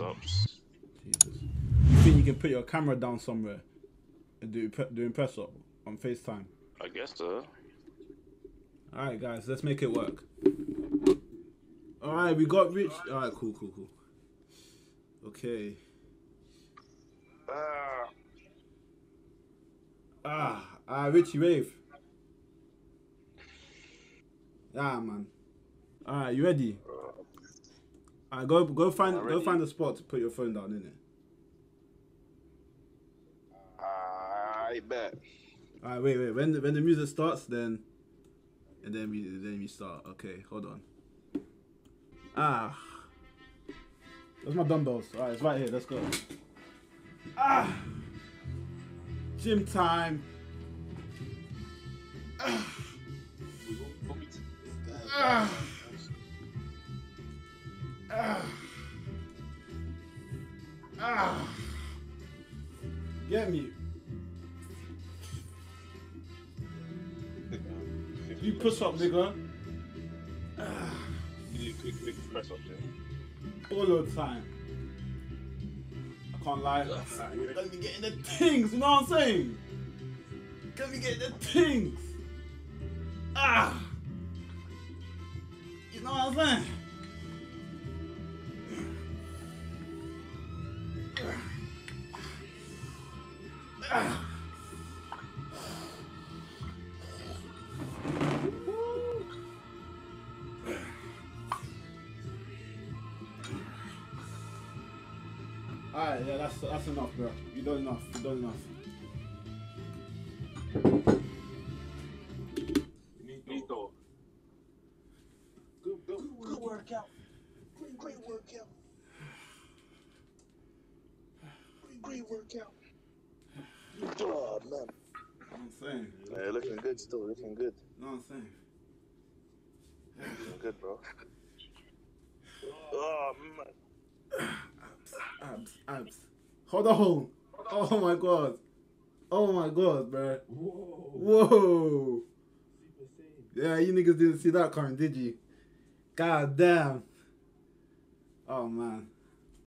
ups. Jesus. You think you can put your camera down somewhere and do doing press up on FaceTime? I guess so. All right, guys, let's make it work. All right, we got Rich. All right, cool, cool, cool. Okay. Ah, Ah, ah, Richie Wave. Yeah, man. All right, you ready? All right, go go find go find a spot to put your phone down in it. I bet. All right, wait, wait. When the, when the music starts, then and then we then we start. Okay, hold on. Ah, where's my dumbbells? All right, it's right here. Let's go. Ah, gym time. Ah. Ah. Ah. Get me. You push up, nigga. You do quick, quick press up there. All the time. I can't lie. Let me getting the things, you know what I'm saying? Let me get the things. Ah. You know what I'm saying? Alright, yeah, that's that's enough, bro. You done enough. You done enough. Nito. Good, good, good workout. Great, great workout. Great, great workout. Oh man, You know what I'm saying? yeah, looking good still, looking good, You know what I'm saying? looking good, bro. Oh man, Abs, abs. abs. Hold on. Oh my god. Oh my god, bro. Whoa. Yeah, you niggas didn't see that coming, did you? God damn. Oh man.